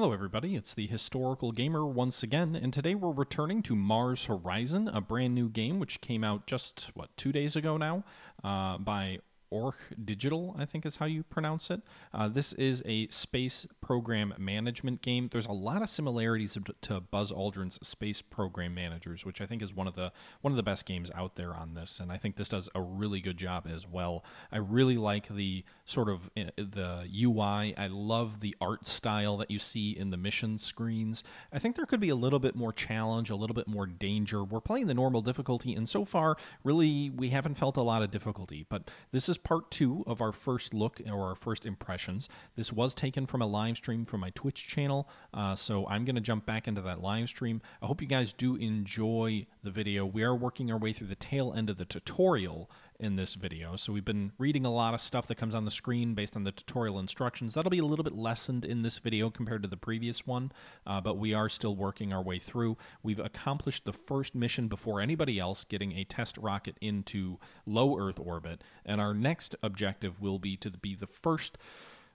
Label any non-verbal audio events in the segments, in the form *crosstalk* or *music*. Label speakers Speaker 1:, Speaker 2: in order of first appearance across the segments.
Speaker 1: Hello, everybody. It's the Historical Gamer once again, and today we're returning to Mars Horizon, a brand new game which came out just, what, two days ago now uh, by Auroch Digital, I think is how you pronounce it. Uh, this is a space program management game. There's a lot of similarities to, Buzz Aldrin's Space Program Managers, which I think is one of the one of the best games out there on this, and I think this does a really good job as well. I really like the sort of uh, the UI. I love the art style that you see in the mission screens. I think there could be a little bit more challenge, a little bit more danger. We're playing the normal difficulty, and so far, really, we haven't felt a lot of difficulty. But this is part two of our first look or our first impressions. This was taken from a live stream from my Twitch channel, uh, so I'm going to jump back into that live stream. I hope you guys do enjoy the video. We are working our way through the tail end of the tutorial in this video. So we've been reading a lot of stuff that comes on the screen based on the tutorial instructions. That'll be a little bit lessened in this video compared to the previous one, uh, but we are still working our way through. We've accomplished the first mission before anybody else, getting a test rocket into low Earth orbit, and our next objective will be to be the first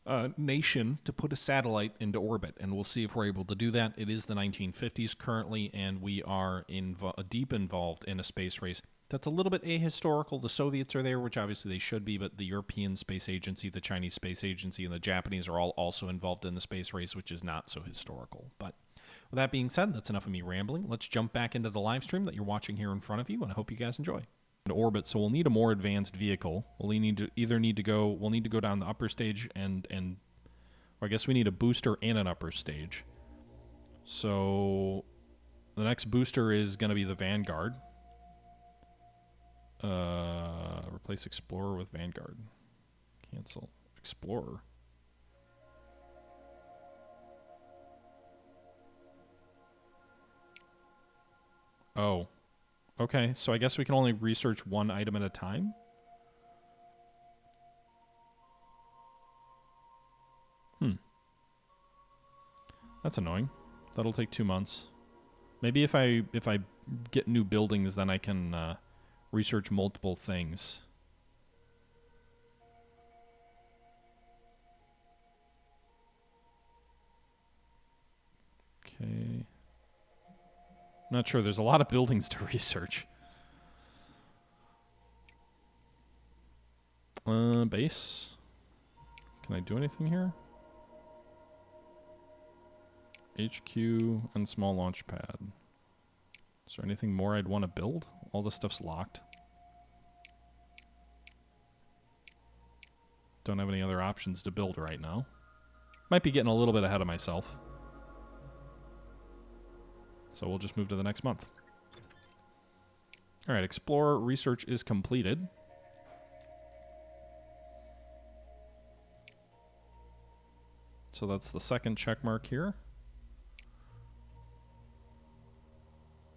Speaker 1: uh, nation to put a satellite into orbit, and we'll see if we're able to do that. It is the 1950s currently, and we are invo- deep involved in a space race that's a little bit ahistorical. The Soviets are there, which obviously they should be, but the European Space Agency, the Chinese Space Agency, and the Japanese are all also involved in the space race, which is not so historical. But with that being said, that's enough of me rambling. Let's jump back into the live stream that you're watching here in front of you, and I hope you guys enjoy. Orbit, so we'll need a more advanced vehicle. We'll need to either need to go. We'll need to go down the upper stage and and, or I guess we need a booster and an upper stage. So the next booster is going to be the Vanguard. Uh, replace Explorer with Vanguard. Cancel. Explorer. Oh. Okay, so I guess we can only research one item at a time? Hmm. That's annoying. That'll take two months. Maybe if I if I get new buildings, then I can uh, research multiple things. Okay. Not sure. There's a lot of buildings to *laughs* research. Uh, base. Can I do anything here? HQ and small launch pad. Is there anything more I'd want to build? All this stuff's locked. Don't have any other options to build right now. Might be getting a little bit ahead of myself. So we'll just move to the next month. All right, Explorer research is completed. So that's the second check mark here.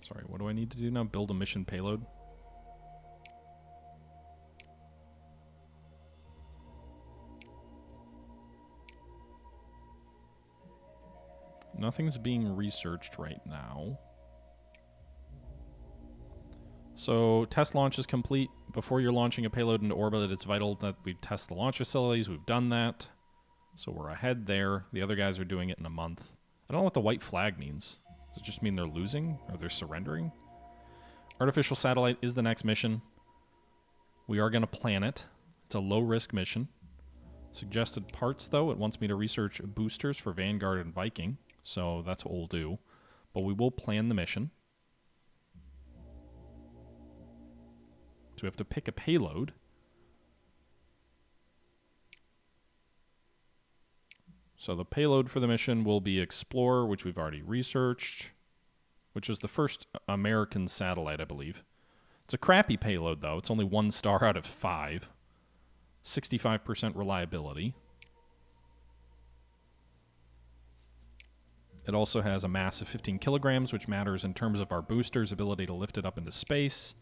Speaker 1: Sorry, what do I need to do now? Build a mission payload? Nothing's being researched right now. So test launch is complete. Before you're launching a payload into orbit, it's vital that we test the launch facilities. We've done that. So we're ahead there. The other guys are doing it in a month. I don't know what the white flag means. Does it just mean they're losing or they're surrendering? Artificial satellite is the next mission. We are going to plan it. It's a low risk mission. Suggested parts, though, it wants me to research boosters for Vanguard and Viking. So that's what we'll do. But we will plan the mission. So we have to pick a payload. So the payload for the mission will be Explorer, which we've already researched, which was the first American satellite, I believe. It's a crappy payload, though. It's only one star out of five. 65% reliability. It also has a mass of 15 kilograms, which matters in terms of our booster's ability to lift it up into space.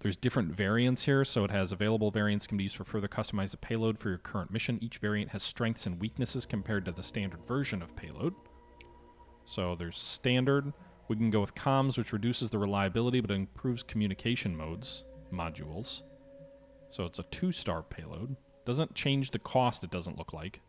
Speaker 1: There's different variants here, so it has available variants can be used for further customize the payload for your current mission. Each variant has strengths and weaknesses compared to the standard version of payload. So there's standard. We can go with comms, which reduces the reliability but improves communication modes modules. So it's a two-star payload. Doesn't change the cost, it doesn't look like.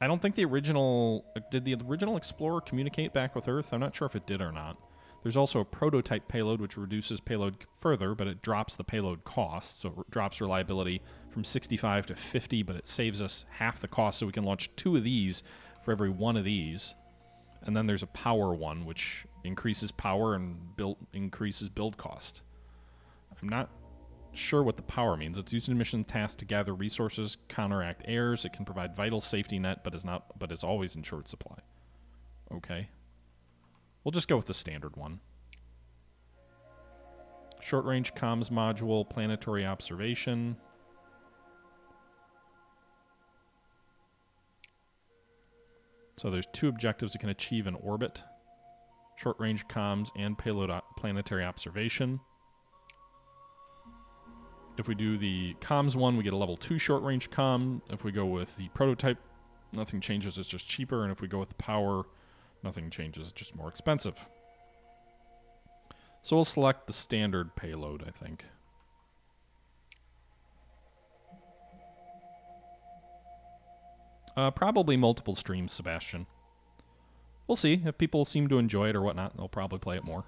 Speaker 1: I don't think the original did the original Explorer communicate back with Earth. I'm not sure if it did or not. There's also a prototype payload which reduces payload further, but it drops the payload cost, so it drops reliability from 65 to 50, but it saves us half the cost, so we can launch two of these for every one of these. And then there's a power one, which increases power and build increases build cost. I'm not sure what the power means. It's used in mission tasks to gather resources, counteract errors. It can provide vital safety net, but is not but is always in short supply. Okay. We'll just go with the standard one. Short range comms module, planetary observation. So there's two objectives it can achieve in orbit. Short range comms and payload uh, planetary observation. If we do the comms one, we get a level 2 short range comm. If we go with the prototype, nothing changes, it's just cheaper. And if we go with the power, nothing changes, it's just more expensive. So we'll select the standard payload, I think. Uh, probably multiple streams, Sebastian. We'll see. If people seem to enjoy it or whatnot, they'll probably play it more.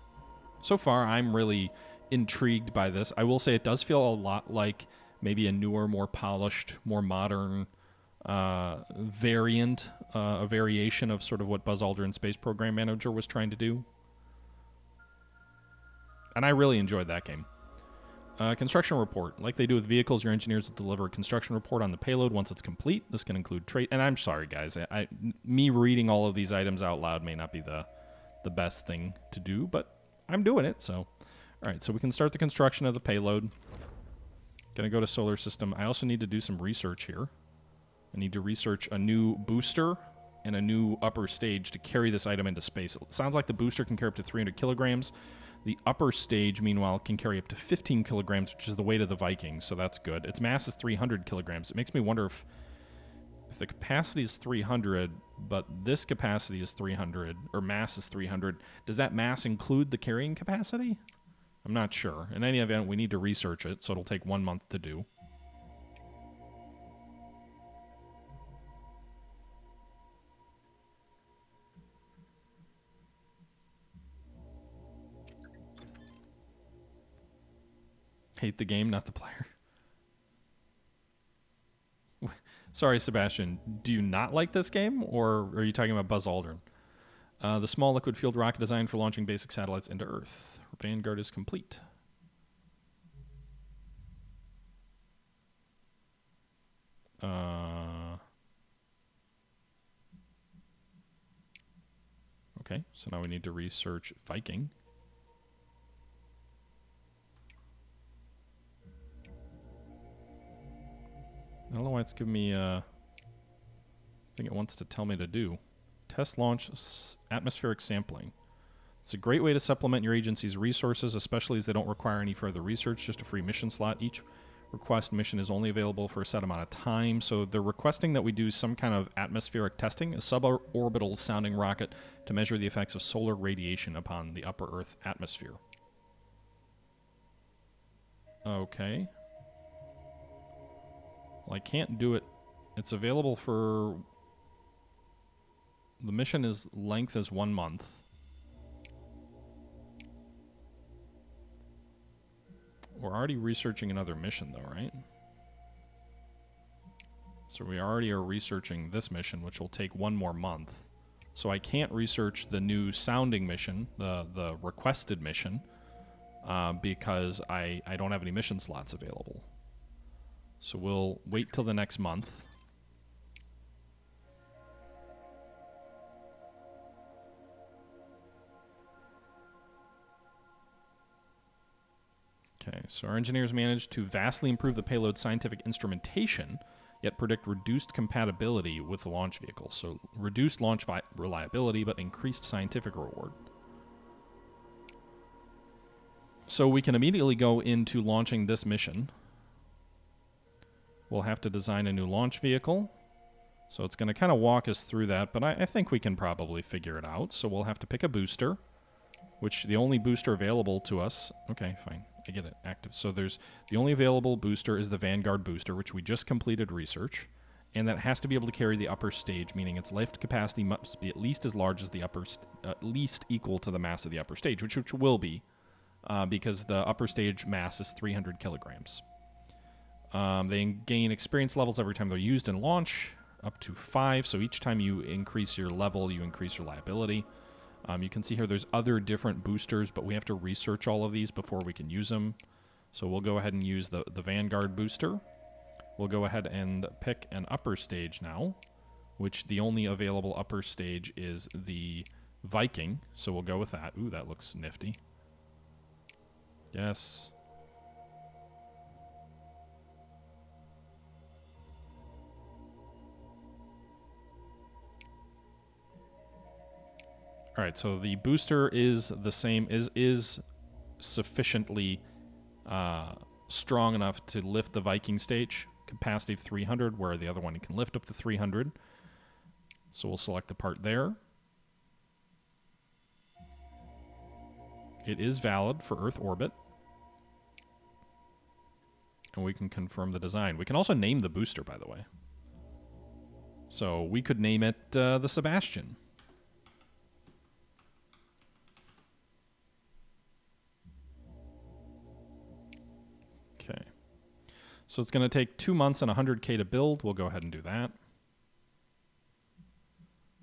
Speaker 1: So far, I'm really intrigued by this. I will say it does feel a lot like maybe a newer, more polished, more modern uh, variant, uh, a variation of sort of what Buzz Aldrin Space Program Manager was trying to do. And I really enjoyed that game. Uh, construction report. Like they do with vehicles, your engineers will deliver a construction report on the payload once it's complete. This can include trade. And I'm sorry, guys. I, I, me reading all of these items out loud may not be the the best thing to do, but I'm doing it. So all right, so we can start the construction of the payload. Gonna go to solar system. I also need to do some research here. I need to research a new booster and a new upper stage to carry this item into space. It sounds like the booster can carry up to 300 kilograms. The upper stage, meanwhile, can carry up to 15 kilograms, which is the weight of the Viking, so that's good. Its mass is 300 kilograms. It makes me wonder if if the capacity is 300, but this capacity is 300, or mass is 300, does that mass include the carrying capacity? I'm not sure. In any event, we need to research it, so it'll take one month to do. Hate the game, not the player. *laughs* Sorry, Sebastian. Do you not like this game, or are you talking about Buzz Aldrin? Uh, the small liquid fueled rocket designed for launching basic satellites into Earth. Vanguard is complete. Uh, okay, so now we need to research Viking. I don't know why it's giving me, uh, I think it wants to tell me to do. Test launch atmospheric sampling. It's a great way to supplement your agency's resources, especially as they don't require any further research, just a free mission slot. Each request mission is only available for a set amount of time, so they're requesting that we do some kind of atmospheric testing, a suborbital sounding rocket to measure the effects of solar radiation upon the upper Earth atmosphere. Okay. I can't do it. It's available for... The mission is length is one month. We're already researching another mission, though, right? So we already are researching this mission, which will take one more month. So I can't research the new sounding mission, the the requested mission, uh, because I, I don't have any mission slots available. So we'll wait till the next month. Okay, so our engineers managed to vastly improve the payload's scientific instrumentation, yet predict reduced compatibility with the launch vehicle. So reduced launch reliability, but increased scientific reward. So we can immediately go into launching this mission. We'll have to design a new launch vehicle. So it's going to kind of walk us through that, but I, I think we can probably figure it out. So we'll have to pick a booster, which the only booster available to us... Okay, fine. I get it. Active. So there's the only available booster is the Vanguard booster, which we just completed research. and that has to be able to carry the upper stage, meaning its lift capacity must be at least as large as the upper, at least equal to the mass of the upper stage, which, which will be, uh, because the upper stage mass is 300 kilograms. Um, they gain experience levels every time they're used in launch, up to five. So each time you increase your level, you increase your liability. Um, you can see here there's other different boosters, but we have to research all of these before we can use them. So we'll go ahead and use the, the Vanguard booster. We'll go ahead and pick an upper stage now, which the only available upper stage is the Viking. So we'll go with that. Ooh, that looks nifty. Yes. All right, so the booster is the same is is sufficiently uh, strong enough to lift the Viking stage capacity of 300, where the other one can lift up to 300. So we'll select the part there. It is valid for Earth orbit. And we can confirm the design. We can also name the booster, by the way. So we could name it uh, the Sebastian. So it's going to take two months and 100K to build. We'll go ahead and do that.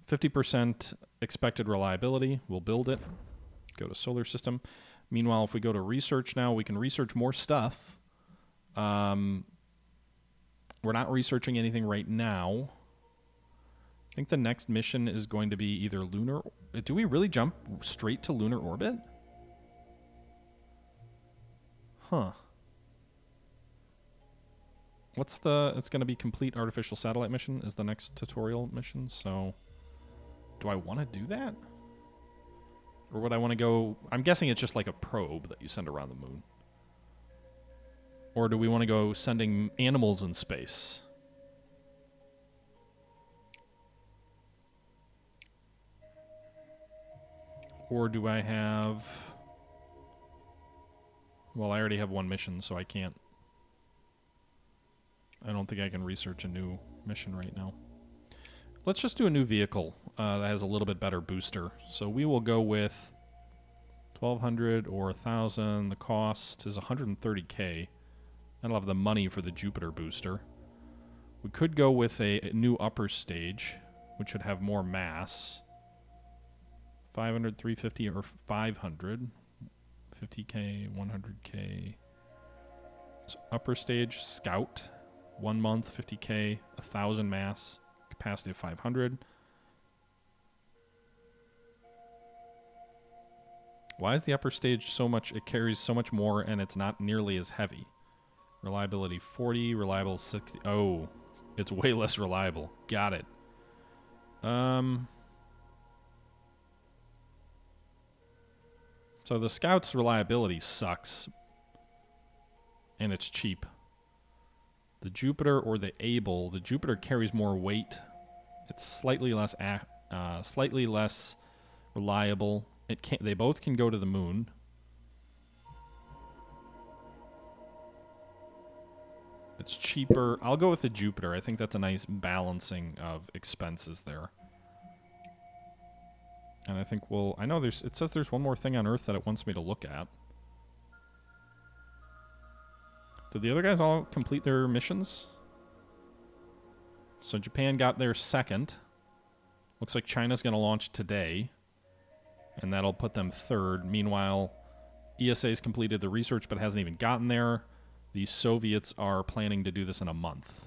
Speaker 1: 50% expected reliability. We'll build it. Go to solar system. Meanwhile, if we go to research now, we can research more stuff. Um, we're not researching anything right now. I think the next mission is going to be either lunar. Do we really jump straight to lunar orbit? Huh. What's the? It's going to be complete artificial satellite mission is the next tutorial mission. So, do I want to do that, or would I want to go? I'm guessing it's just like a probe that you send around the moon. Or do we want to go sending animals in space? Or do I have... Well, I already have one mission, so I can't... I don't think I can research a new mission right now. Let's just do a new vehicle uh, that has a little bit better booster. So we will go with 1200 or 1000. The cost is 130k. I don't have the money for the Jupiter booster. We could go with a, a new upper stage, which would have more mass. 500, 350, or 500. 50k, 100k. So upper stage, Scout. One month, 50k, 1,000 mass, capacity of 500. Why is the upper stage so much, it carries so much more and it's not nearly as heavy? Reliability 40, reliable 60. Oh, it's way less reliable. Got it. Um. So the Scout's reliability sucks. And it's cheap. The Jupiter or the Able, the Jupiter carries more weight. It's slightly less uh, slightly less reliable. It can they both can go to the moon. It's cheaper. I'll go with the Jupiter. I think that's a nice balancing of expenses there. And I think we'll... I know there's. It says there's one more thing on Earth that it wants me to look at. Did the other guys all complete their missions? So Japan got their second. Looks like China's going to launch today. And that'll put them third. Meanwhile, ESA's completed the research but hasn't even gotten there. The Soviets are planning to do this in a month.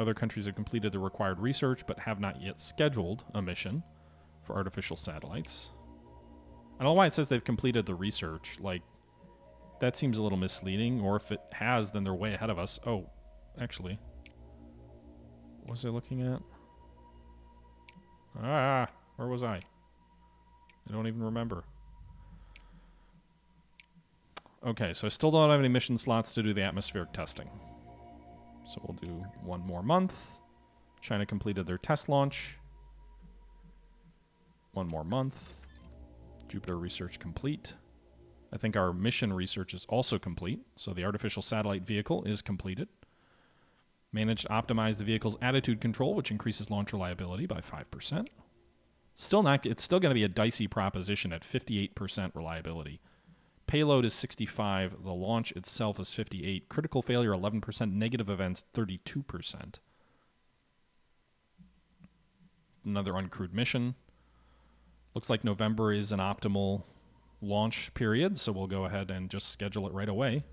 Speaker 1: Other countries have completed the required research but have not yet scheduled a mission for artificial satellites. I don't know why it says they've completed the research. Like, that seems a little misleading. Or if it has, then they're way ahead of us. Oh, actually. What was I looking at? Ah, where was I? I don't even remember. Okay, so I still don't have any mission slots to do the atmospheric testing. So we'll do one more month. China completed their test launch. One more month. Jupiter research complete. I think our mission research is also complete, so the artificial satellite vehicle is completed. Managed to optimize the vehicle's attitude control, which increases launch reliability by 5%. Still not it's still going to be a dicey proposition at 58% reliability. Payload is 65, the launch itself is 58, critical failure 11%, negative events 32%. Another uncrewed mission. Looks like November is an optimal launch period, so we'll go ahead and just schedule it right away.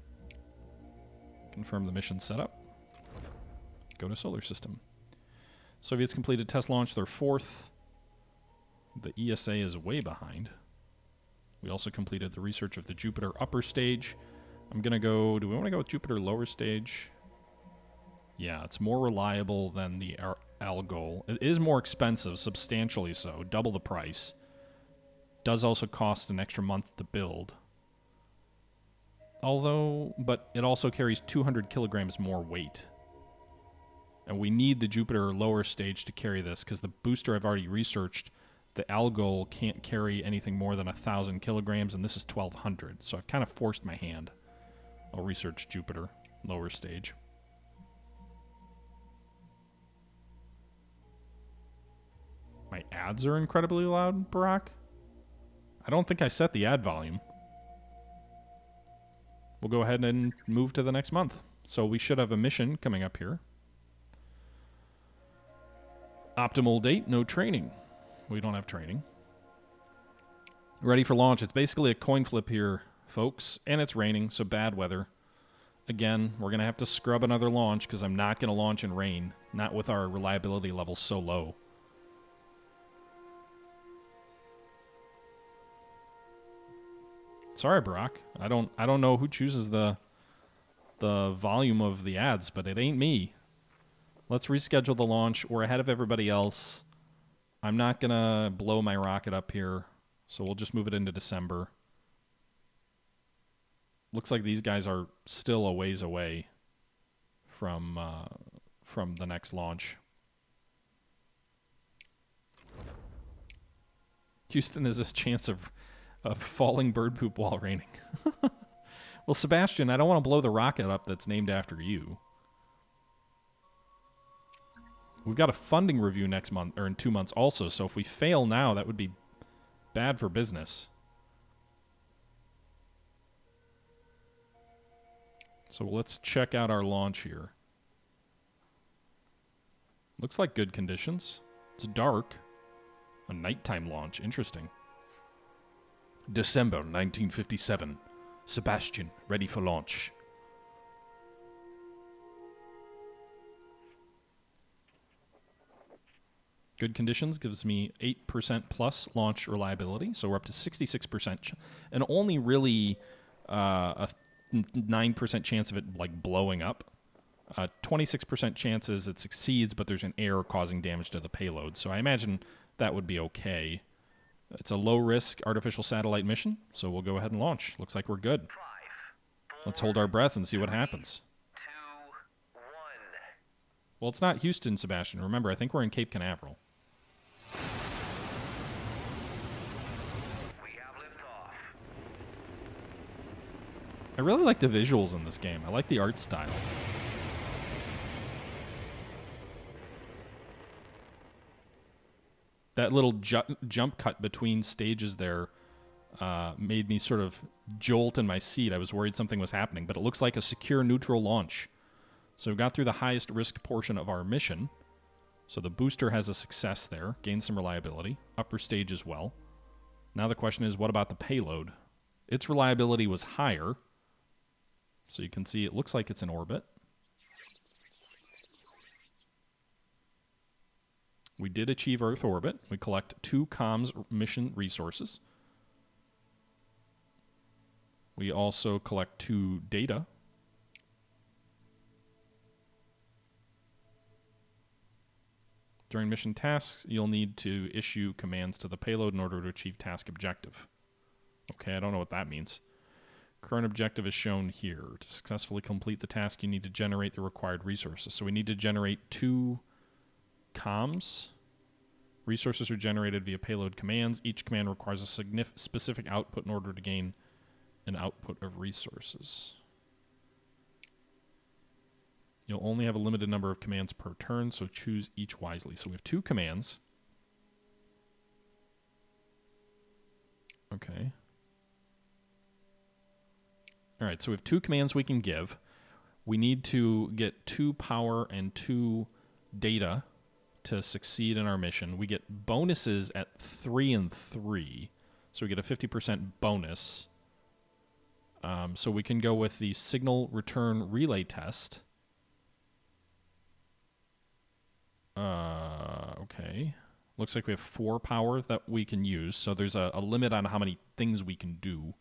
Speaker 1: Confirm the mission setup. Go to solar system. Soviets completed test launch their fourth. The ESA is way behind. We also completed the research of the Jupiter upper stage. I'm going to go, do we want to go with Jupiter lower stage? Yeah, it's more reliable than the Algol. It is more expensive, substantially so, double the price. Does also cost an extra month to build. Although, but it also carries 200 kilograms more weight. And we need the Jupiter lower stage to carry this because the booster I've already researched, the Algol can't carry anything more than a 1,000 kilograms, and this is 1,200. So I've kind of forced my hand. I'll research Jupiter lower stage. My ads are incredibly loud, Barack. I don't think I set the ad volume. We'll go ahead and move to the next month. So we should have a mission coming up here. Optimal date, no training. We don't have training. Ready for launch. It's basically a coin flip here, folks. And it's raining, so bad weather. Again, we're going to have to scrub another launch because I'm not going to launch in rain. Not with our reliability levels so low. Sorry, Brock. I don't I don't know who chooses the the volume of the ads, but it ain't me. Let's reschedule the launch. We're ahead of everybody else. I'm not to blow my rocket up here, so we'll just move it into December. Looks like these guys are still a ways away from uh, from the next launch. Houston has a chance of of falling bird poop while raining. *laughs* well, Sebastian, I don't want to blow the rocket up that's named after you. We've got a funding review next month, or in two months also, so if we fail now, that would be bad for business. So let's check out our launch here. Looks like good conditions. It's dark. A nighttime launch. Interesting. December 1957. Sebastian, ready for launch. Good conditions gives me 8% plus launch reliability, so we're up to 66%, and only really uh, a 9% chance of it like blowing up. Uh, 26% chances it succeeds, but there's an error causing damage to the payload. So I imagine that would be okay. It's a low risk artificial satellite mission, so we'll go ahead and launch. Looks like we're good. Let's hold our breath and see what happens. Well, it's not Houston, Sebastian. Remember, I think we're in Cape Canaveral. I really like the visuals in this game. I like the art style. That little ju- jump cut between stages there uh, made me sort of jolt in my seat. I was worried something was happening, but it looks like a secure neutral launch. So we got through the highest risk portion of our mission. So the booster has a success there, gained some reliability, upper stage as well. Now the question is, what about the payload? Its reliability was higher. So you can see it looks like it's in orbit. We did achieve Earth orbit. We collect two comms mission resources. We also collect two data. During mission tasks, you'll need to issue commands to the payload in order to achieve task objective. Okay, I don't know what that means. Current objective is shown here. To successfully complete the task, you need to generate the required resources. So we need to generate two comms. Resources are generated via payload commands. Each command requires a specific output in order to gain an output of resources. You'll only have a limited number of commands per turn, so choose each wisely. So we have two commands. Okay. All right, so we have two commands we can give. We need to get two power and two data to succeed in our mission. We get bonuses at three and three. So we get a 50% bonus. Um, so we can go with the signal return relay test. Uh, okay. Looks like we have four power that we can use. So there's a, a limit on how many things we can do.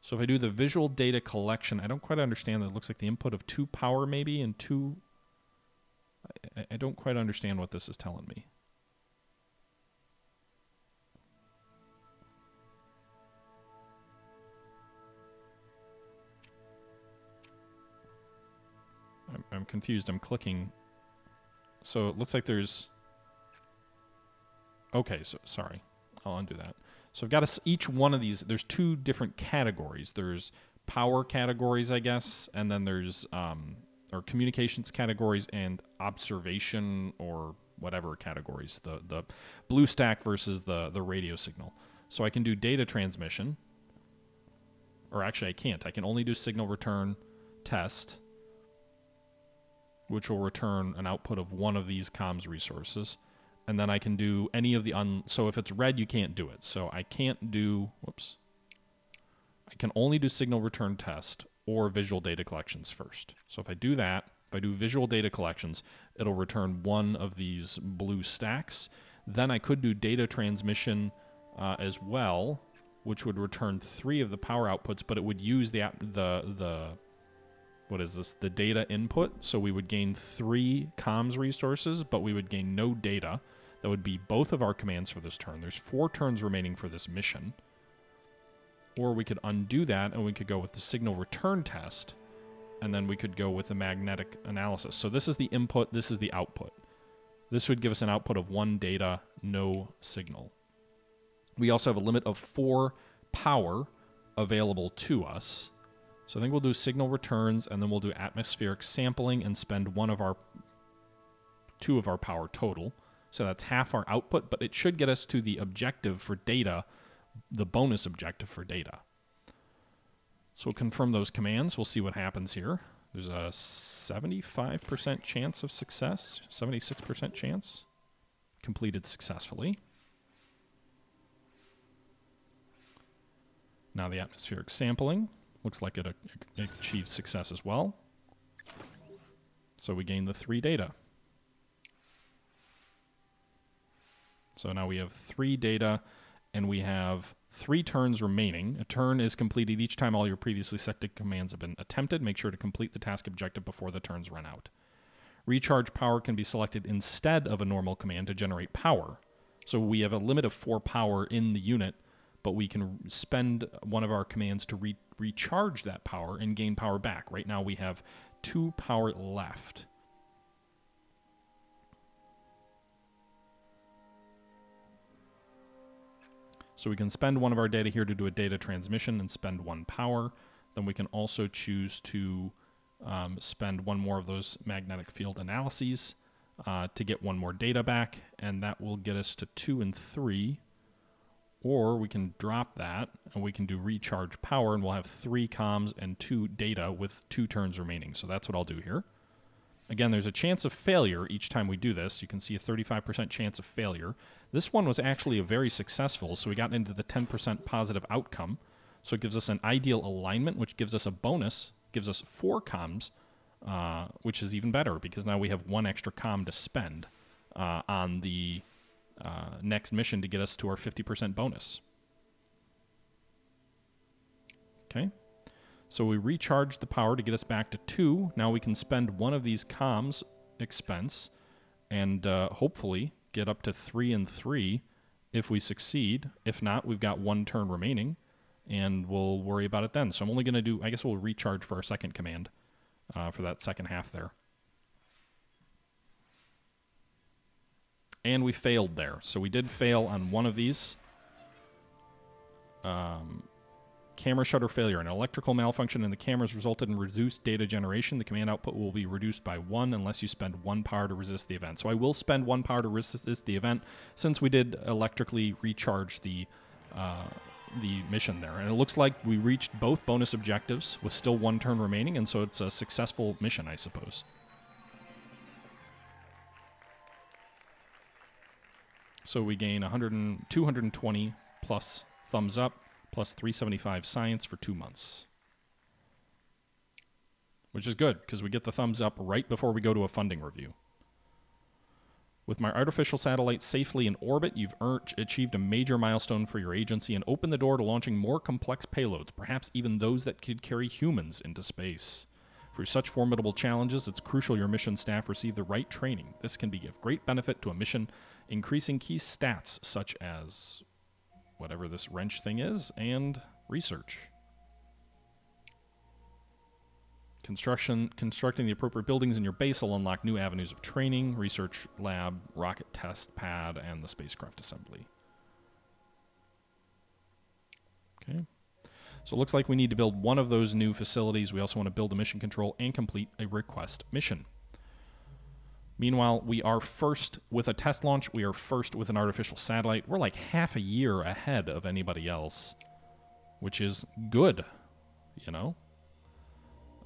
Speaker 1: So if I do the visual data collection, I don't quite understand that. It looks like the input of two power maybe and two... I, I don't quite understand what this is telling me. I'm, I'm confused. I'm clicking. So it looks like there's... Okay, so sorry. I'll undo that. So I've got a, each one of these. There's two different categories. There's power categories, I guess, and then there's um, or communications categories and observation or whatever categories. The the blue stack versus the the radio signal. So I can do data transmission, or actually I can't. I can only do signal return test, which will return an output of one of these comms resources and then I can do any of the un. So if it's red, you can't do it. So I can't do. Whoops. I can only do signal return test or visual data collections first. So if I do that, if I do visual data collections, it'll return one of these blue stacks. Then I could do data transmission uh, as well, which would return three of the power outputs, but it would use the the the what is this the data input. So we would gain three comms resources, but we would gain no data. That would be both of our commands for this turn. There's four turns remaining for this mission. Or we could undo that and we could go with the signal return test. And then we could go with the magnetic analysis. So this is the input, this is the output. This would give us an output of one data, no signal. We also have a limit of four power available to us. So I think we'll do signal returns and then we'll do atmospheric sampling and spend one of our two of our power total. So that's half our output, but it should get us to the objective for data, the bonus objective for data. So we'll confirm those commands. We'll see what happens here. There's a 75% chance of success, 76% chance. Completed successfully. Now the atmospheric sampling. Looks like it achieved success as well. So we gain the three data. So now we have three data and we have three turns remaining. A turn is completed each time all your previously selected commands have been attempted. Make sure to complete the task objective before the turns run out. Recharge power can be selected instead of a normal command to generate power. So we have a limit of four power in the unit, but we can spend one of our commands to re recharge that power and gain power back. Right now we have two power left. So we can spend one of our data here to do a data transmission and spend one power. Then we can also choose to um, spend one more of those magnetic field analyses uh, to get one more data back, and that will get us to two and three. Or we can drop that and we can do recharge power, and we'll have three comms and two data with two turns remaining. So that's what I'll do here. Again, there's a chance of failure each time we do this. You can see a 35% chance of failure. This one was actually a very successful, so we got into the 10% positive outcome. So it gives us an ideal alignment, which gives us a bonus, gives us four comms, uh, which is even better because now we have one extra com to spend uh, on the uh, next mission to get us to our 50% bonus. Okay. So we recharge the power to get us back to two. Now we can spend one of these comms expense and uh, hopefully get up to three and three if we succeed. If not, we've got one turn remaining and we'll worry about it then. So I'm only going to do, I guess we'll recharge for our second command uh, for that second half there. And we failed there. So we did fail on one of these. Um, camera shutter failure. An electrical malfunction in the cameras resulted in reduced data generation. The command output will be reduced by one unless you spend one power to resist the event. So I will spend one power to resist the event since we did electrically recharge the uh, the mission there. And it looks like we reached both bonus objectives with still one turn remaining, and so it's a successful mission, I suppose. So we gain 100 and 220 plus thumbs up plus 375 science for two months. Which is good because we get the thumbs up right before we go to a funding review. With my artificial satellite safely in orbit, you've achieved a major milestone for your agency and opened the door to launching more complex payloads, perhaps even those that could carry humans into space. For such formidable challenges, it's crucial your mission staff receive the right training. This can be of great benefit to a mission, increasing key stats such as whatever this wrench thing is and research. Construction, constructing the appropriate buildings in your base will unlock new avenues of training, research lab, rocket test pad, and the spacecraft assembly. Okay. So it looks like we need to build one of those new facilities. We also want to build a mission control and complete a request mission. Meanwhile, we are first with a test launch. We are first with an artificial satellite. We're like half a year ahead of anybody else, which is good, you know?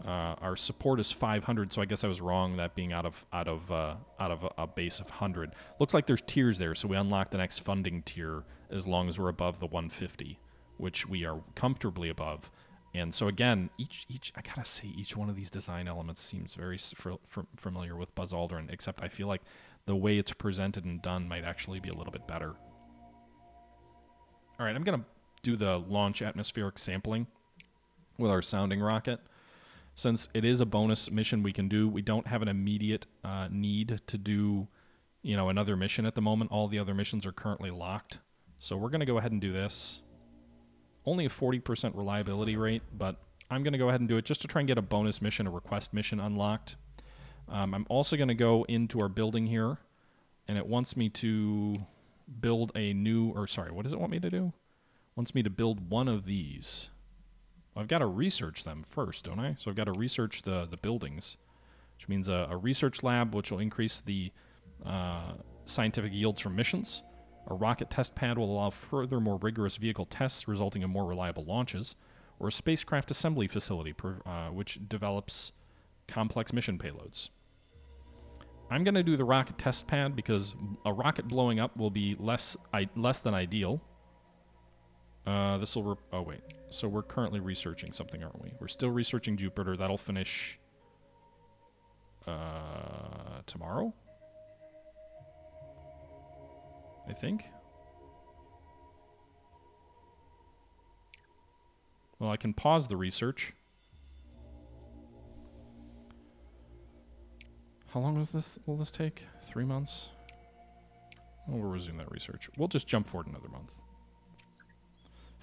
Speaker 1: Uh, our support is 500, so I guess I was wrong. That being out of out of uh, out of a, a, base of 100. Looks like there's tiers there, so we unlock the next funding tier as long as we're above the 150, which we are comfortably above. And so again, each each I gotta say, each one of these design elements seems very familiar with Buzz Aldrin, except I feel like the way it's presented and done might actually be a little bit better. All right, I'm gonna do the launch atmospheric sampling with our sounding rocket. Since it is a bonus mission we can do, we don't have an immediate uh, need to do, you know, another mission at the moment. All the other missions are currently locked. So we're to go ahead and do this. Only a 40% reliability rate, but I'm going to go ahead and do it just to try and get a bonus mission, a request mission unlocked. Um, I'm also going to go into our building here, and it wants me to build a new, or sorry, what does it want me to do? It wants me to build one of these. Well, I've got to research them first, don't I? So I've got to research the, the buildings, which means a, a research lab, which will increase the uh, scientific yields from missions. A rocket test pad will allow further, more rigorous vehicle tests, resulting in more reliable launches. Or a spacecraft assembly facility, uh, which develops complex mission payloads. I'm going to do the rocket test pad because a rocket blowing up will be less less than ideal. Uh, this will. oh wait, so we're currently researching something, aren't we? We're still researching Jupiter. That'll finish uh, tomorrow, I think. Well, I can pause the research. How long was this? Will this take? Three months? we'll resume that research. We'll just jump forward another month.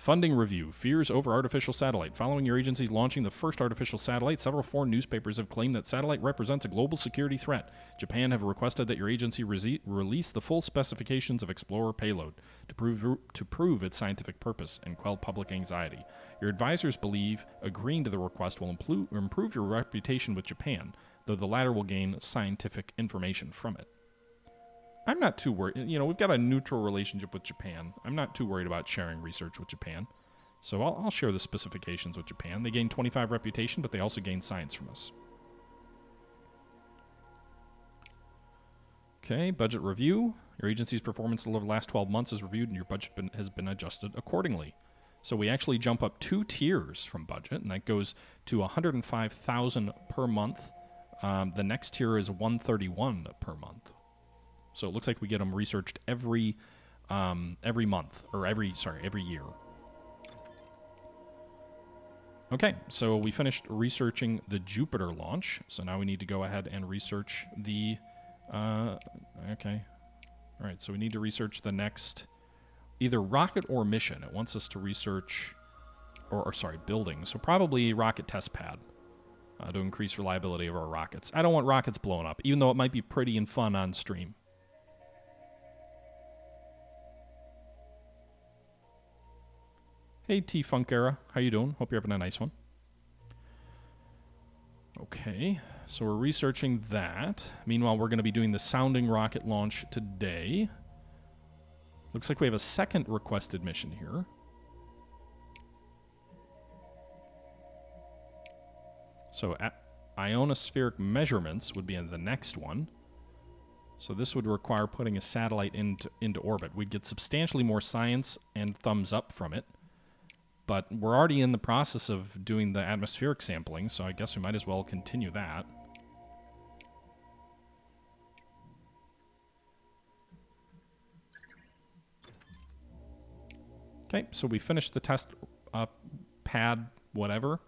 Speaker 1: Funding review fears over artificial satellite. Following your agency's launching the first artificial satellite, several foreign newspapers have claimed that satellite represents a global security threat. Japan have requested that your agency re- release the full specifications of Explorer payload to prove to prove its scientific purpose and quell public anxiety. Your advisors believe agreeing to the request will impl- improve your reputation with Japan, though the latter will gain scientific information from it. I'm not too worried. You know, we've got a neutral relationship with Japan. I'm not too worried about sharing research with Japan. So I'll, I'll share the specifications with Japan. They gain 25 reputation, but they also gain science from us. Okay, budget review. Your agency's performance over the last 12 months is reviewed and your budget been, has been adjusted accordingly. So we actually jump up two tiers from budget, and that goes to 105,000 per month. Um, the next tier is 131 per month. So it looks like we get them researched every um, every month or every sorry every year. Okay, so we finished researching the Jupiter launch. So now we need to go ahead and research the. Uh, okay, all right. So we need to research the next either rocket or mission. It wants us to research, or, or sorry, building. So probably rocket test pad. Uh, to increase reliability of our rockets. I don't want rockets blown up, even though it might be pretty and fun on stream. Hey T Funk Era, how you doing? Hope you're having a nice one. Okay, so we're researching that. Meanwhile, we're going to be doing the sounding rocket launch today. Looks like we have a second requested mission here. So ionospheric measurements would be in the next one. So this would require putting a satellite into, into orbit. We'd get substantially more science and thumbs up from it. But we're already in the process of doing the atmospheric sampling, so I guess we might as well continue that. Okay, so we finished the test uh, pad, whatever.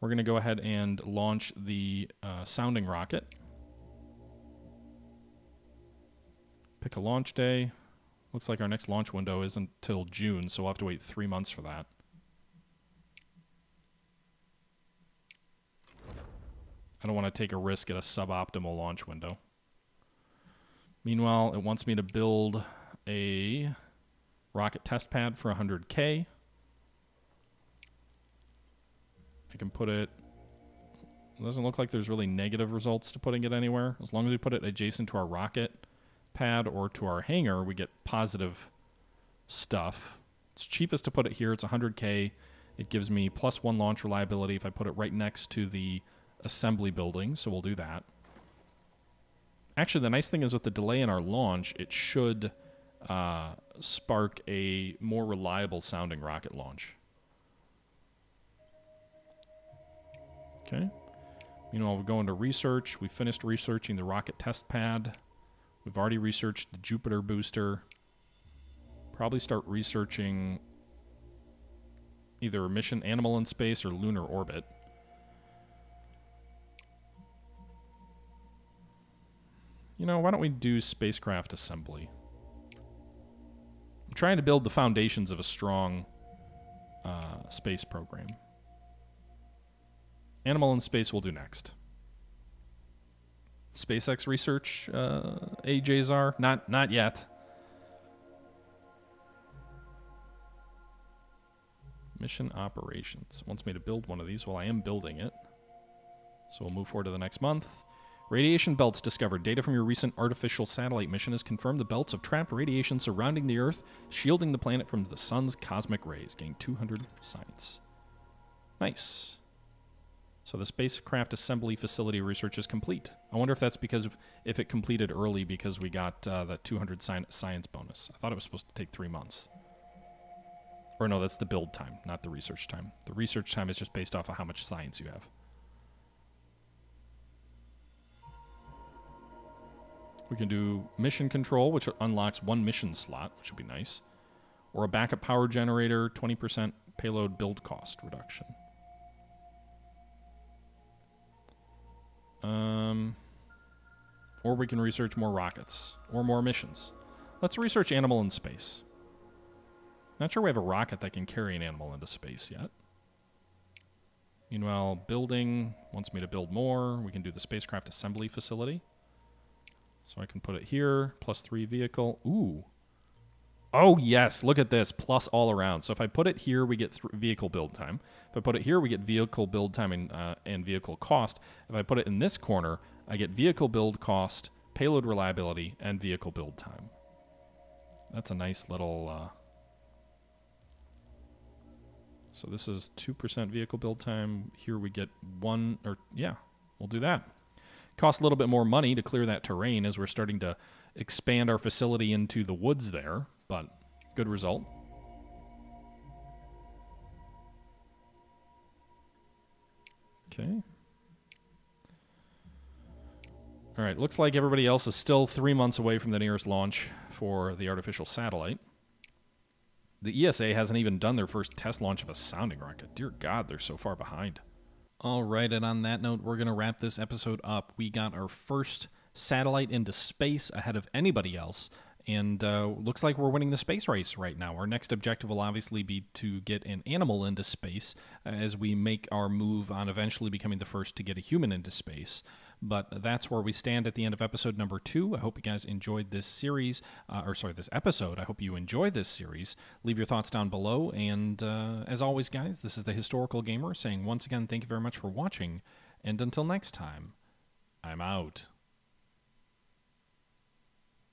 Speaker 1: We're going to go ahead and launch the uh, sounding rocket. Pick a launch day. Looks like our next launch window isn't until June, so we'll have to wait three months for that. I don't want to take a risk at a suboptimal launch window. Meanwhile, it wants me to build a rocket test pad for 100K. I can put it... it doesn't look like there's really negative results to putting it anywhere. As long as we put it adjacent to our rocket pad or to our hangar, we get positive stuff. It's cheapest to put it here. It's 100K. It gives me plus one launch reliability if I put it right next to the assembly building, so we'll do that. Actually, the nice thing is with the delay in our launch, it should uh, spark a more reliable sounding rocket launch. Okay. Meanwhile, we're going to research. We finished researching the rocket test pad. We've already researched the Jupiter booster. Probably start researching either a mission animal in space or lunar orbit. You know, why don't we do spacecraft assembly? I'm trying to build the foundations of a strong uh, space program. Animal in space we'll do next. SpaceX research, uh, AJZR? Not, not yet. Mission operations. Wants me to build one of these. Well, I am building it. So we'll move forward to the next month. Radiation belts discovered. Data from your recent artificial satellite mission has confirmed the belts of trapped radiation surrounding the Earth, shielding the planet from the sun's cosmic rays. Gain 200 science. Nice. So the spacecraft assembly facility research is complete. I wonder if that's because of, if it completed early because we got uh, the 200 science bonus. I thought it was supposed to take three months. Or no, that's the build time, not the research time. The research time is just based off of how much science you have. We can do mission control, which unlocks one mission slot, which would be nice. Or a backup power generator, 20% payload build cost reduction. Um, or we can research more rockets or more missions. Let's research animal in space. Not sure we have a rocket that can carry an animal into space yet. Meanwhile, building wants me to build more. We can do the spacecraft assembly facility. So I can put it here, plus three vehicle. Ooh. Oh, yes, look at this, plus all around. So if I put it here, we get vehicle build time. If I put it here, we get vehicle build time and, uh, and vehicle cost. If I put it in this corner, I get vehicle build cost, payload reliability, and vehicle build time. That's a nice little... Uh... So this is 2% vehicle build time. Here we get one, or yeah, we'll do that. Cost a little bit more money to clear that terrain as we're starting to expand our facility into the woods there, but good result. Okay. All right, looks like everybody else is still three months away from the nearest launch for the artificial satellite. The ESA hasn't even done their first test launch of a sounding rocket. Dear God, they're so far behind. All right, and on that note, we're going to wrap this episode up. We got our first satellite into space ahead of anybody else and uh, looks like we're winning the space race right now. Our next objective will obviously be to get an animal into space as we make our move on eventually becoming the first to get a human into space. But that's where we stand at the end of episode number two. I hope you guys enjoyed this series, uh, or sorry, this episode. I hope you enjoy this series. Leave your thoughts down below. And uh, as always, guys, this is the Historical Gamer saying once again, thank you very much for watching. And until next time, I'm out.